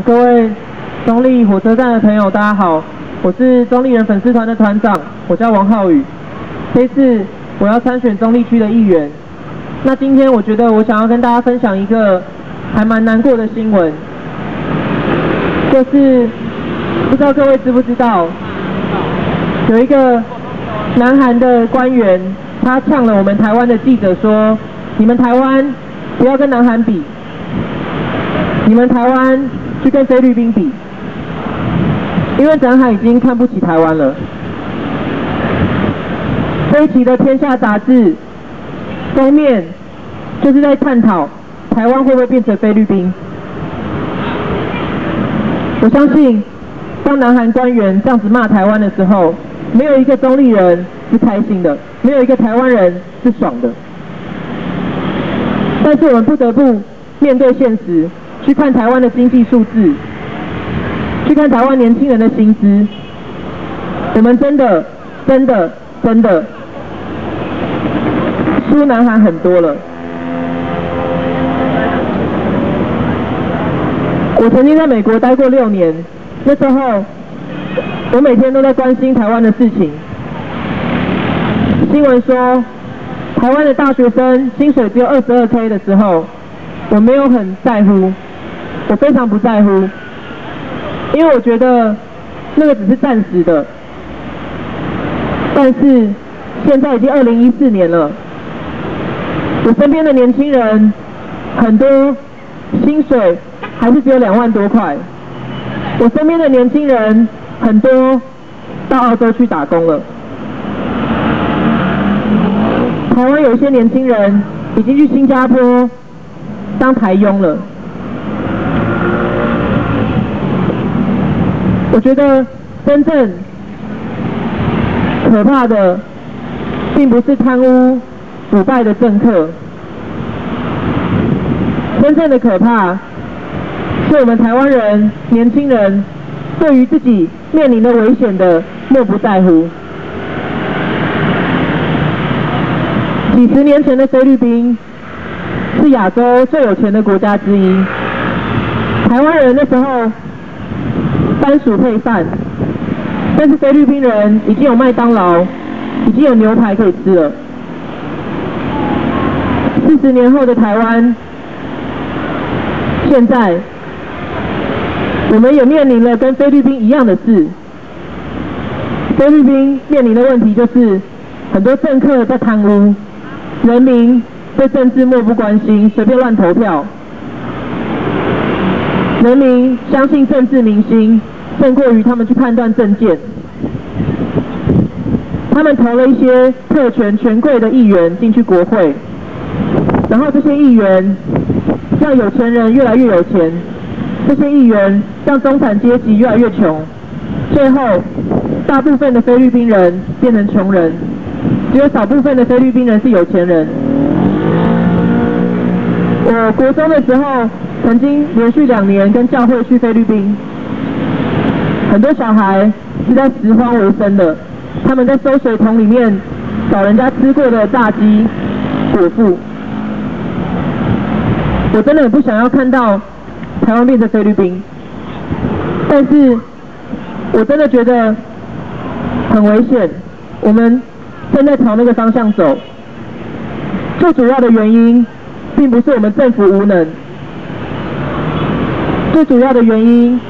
各位中立火车站的朋友，大家好，我是中立人粉丝团的团长，我叫王浩宇。这次我要参选中立区的议员。那今天我觉得我想要跟大家分享一个还蛮难过的新闻，就是不知道各位知不知道，有一个南韩的官员，他呛了我们台湾的记者说：“你们台湾不要跟南韩比，你们台湾去跟菲律宾比，因为南韩已经看不起台湾了。”这一期的《天下》杂志封面就是在探讨台湾会不会变成菲律宾。我相信，当南韩官员这样子骂台湾的时候，没有一个中立人是开心的，没有一个台湾人是爽的。但是我们不得不面对现实，去看台湾的经济数字，去看台湾年轻人的薪资，我们真的、真的、真的。输南韩很多了。我曾经在美国待过六年，那时候我每天都在关心台湾的事情。新闻说台湾的大学生薪水只有二十二 K 的时候，我没有很在乎，我非常不在乎，因为我觉得那个只是暂时的。但是现在已经二零一四年了。我身边的年轻人很多，薪水还是只有两万多块。我身边的年轻人很多到澳洲去打工了。台湾有一些年轻人已经去新加坡当台佣了。我觉得真正可怕的，并不是贪污。腐败的政客，真正的可怕是我们台湾人年轻人对于自己面临的危险的漠不在乎。几十年前的菲律宾是亚洲最有钱的国家之一，台湾人那时候番薯配饭，但是菲律宾人已经有麦当劳，已经有牛排可以吃了。四十年后的台湾，现在我们也面临了跟菲律宾一样的事。菲律宾面临的问题就是很多政客在贪污，人民对政治漠不关心，随便乱投票。人民相信政治明星胜过于他们去判断政见。他们投了一些特权权贵的议员进去国会。然后这些议员让有钱人越来越有钱，这些议员让中产阶级越来越穷，最后大部分的菲律宾人变成穷人，只有少部分的菲律宾人是有钱人。我国中的时候曾经连续两年跟教会去菲律宾，很多小孩是在拾荒为生的，他们在收水桶里面找人家吃过的炸鸡果腹。我真的很不想要看到台湾变成菲律宾，但是我真的觉得很危险。我们正在朝那个方向走，最主要的原因并不是我们政府无能，最主要的原因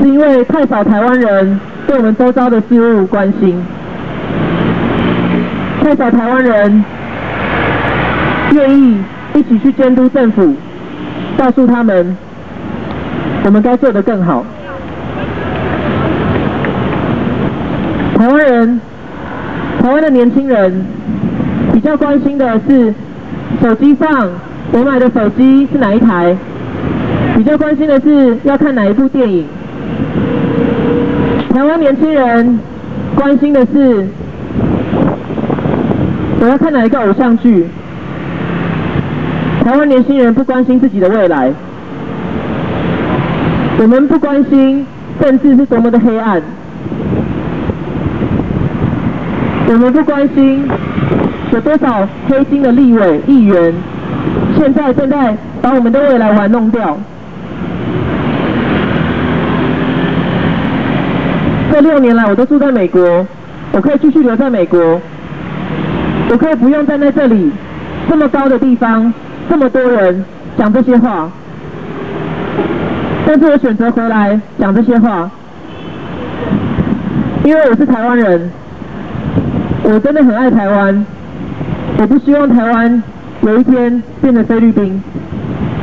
是因为太少台湾人对我们周遭的事物关心，太少台湾人愿意。一起去监督政府，告诉他们我们该做得更好。台湾人，台湾的年轻人比较关心的是手机上我买的手机是哪一台，比较关心的是要看哪一部电影。台湾年轻人关心的是我要看哪一个偶像剧。台湾年轻人不关心自己的未来，我们不关心政治是多么的黑暗，我们不关心有多少黑心的立委议员，现在正在把我们的未来玩弄掉。这六年来我都住在美国，我可以继续留在美国，我可以不用站在这里这么高的地方，这么多人讲这些话，但是我选择回来讲这些话，因为我是台湾人，我真的很爱台湾，我不希望台湾有一天变成菲律宾，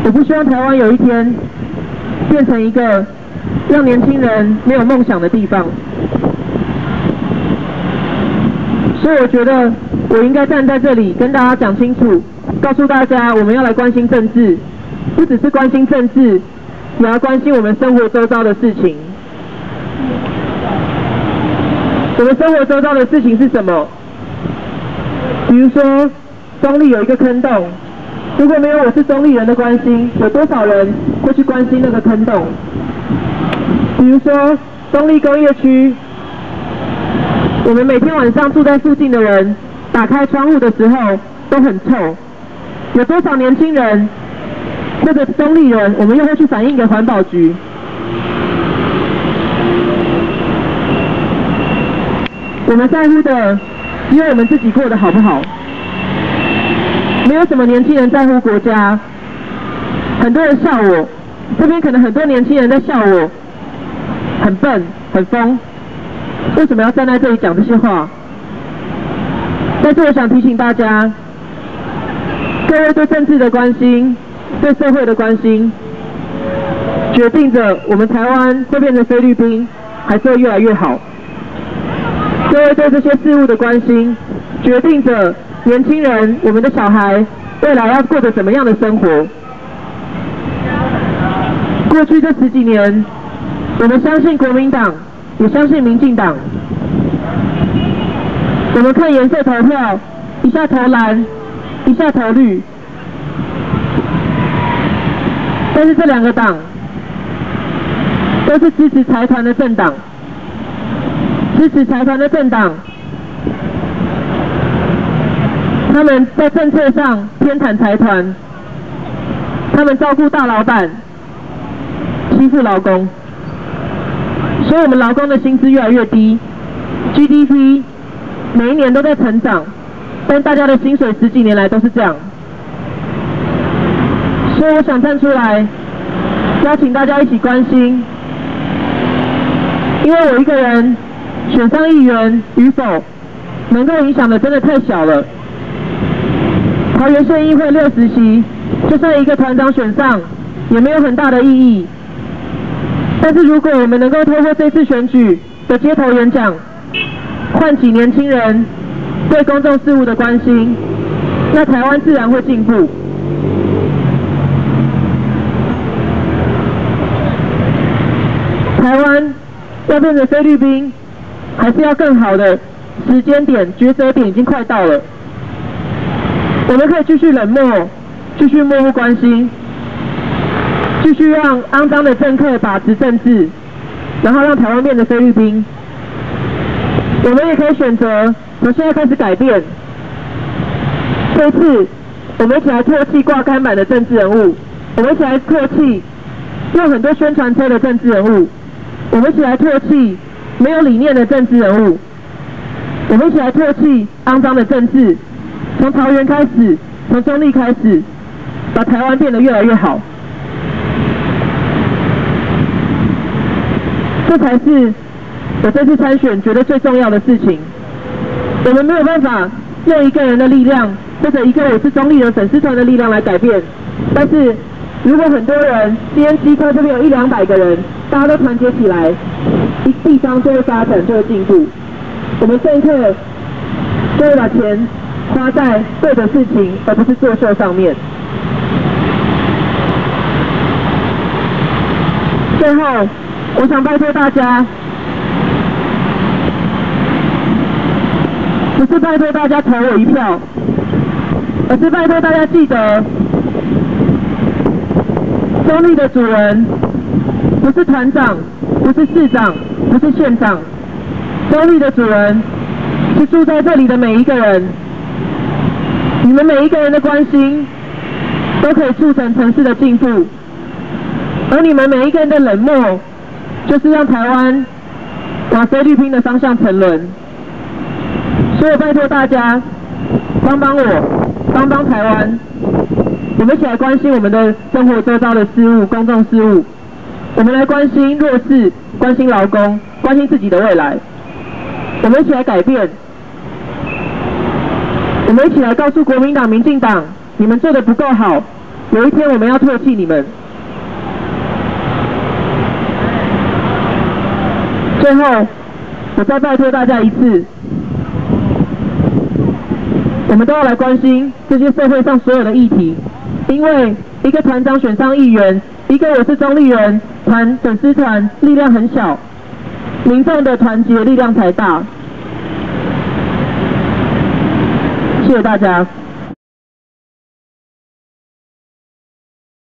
我不希望台湾有一天变成一个。让年轻人没有梦想的地方，所以我觉得我应该站在这里跟大家讲清楚，告诉大家我们要来关心政治，不只是关心政治，也要关心我们生活周遭的事情。我们生活周遭的事情是什么？比如说，中立有一个坑洞，如果没有我是中立人的关心，有多少人会去关心那个坑洞？比如说，中立工业区，我们每天晚上住在附近的人，打开窗户的时候都很臭。有多少年轻人或者中立人，我们又会去反映给环保局？我们在乎的，只有我们自己过得好不好？没有什么年轻人在乎国家。很多人笑我，这边可能很多年轻人在笑我。很笨，很疯，为什么要站在这里讲这些话？但是我想提醒大家，各位对政治的关心，对社会的关心，决定着我们台湾会变成菲律宾，还是会越来越好。各位对这些事物的关心，决定着年轻人，我们的小孩未来要过着怎么样的生活。过去这十几年。我们相信国民党，也相信民进党。我们看颜色投票，一下投蓝，一下投绿。但是这两个党都是支持财团的政党，支持财团的政党，他们在政策上偏袒财团，他们照顾大老板，欺负劳工。所以我们劳工的薪资越来越低，GDP 每一年都在成长，但大家的薪水十几年来都是这样。所以我想站出来，邀请大家一起关心，因为我一个人选上议员与否，能够影响的真的太小了。桃园县议会六十席，就算一个团长选上，也没有很大的意义。但是如果我们能够透过这次选举的街头演讲，唤起年轻人对公众事务的关心，那台湾自然会进步。台湾要变成菲律宾，还是要更好的时间点、抉择点已经快到了。我们可以继续冷漠，继续漠不关心。继续让肮脏的政客把持政治，然后让台湾变成菲律宾。我们也可以选择从现在开始改变。这次，我们一起来唾弃挂看板的政治人物，我们一起来唾弃用很多宣传车的政治人物，我们一起来唾弃没有理念的政治人物，我们一起来唾弃肮脏的政治。从桃园开始，从中立开始，把台湾变得越来越好。这才是我这次参选觉得最重要的事情。我们没有办法用一个人的力量，或者一个我是中立的粉丝团的力量来改变。但是如果很多人，今天机科这边有一两百个人，大家都团结起来，一地方就会发展，就会进步。我们这一刻就会把钱花在对的事情，而不是作秀上面。最后。我想拜托大家，不是拜托大家投我一票，而是拜托大家记得，中立的主人不是团长，不是市长，不是县长，中立的主人是住在这里的每一个人。你们每一个人的关心，都可以促成城市的进步，而你们每一个人的冷漠。就是让台湾往菲律宾的方向沉沦。所以拜托大家，帮帮我，帮帮台湾，我们一起来关心我们的生活周遭的事物、公众事务。我们来关心弱势，关心劳工，关心自己的未来。我们一起来改变。我们一起来告诉国民党、民进党，你们做的不够好，有一天我们要唾弃你们。最后，我再拜托大家一次，我们都要来关心这些社会上所有的议题，因为一个团长选上议员，一个我是中立人，团粉丝团力量很小，民众的团结力量才大。谢谢大家。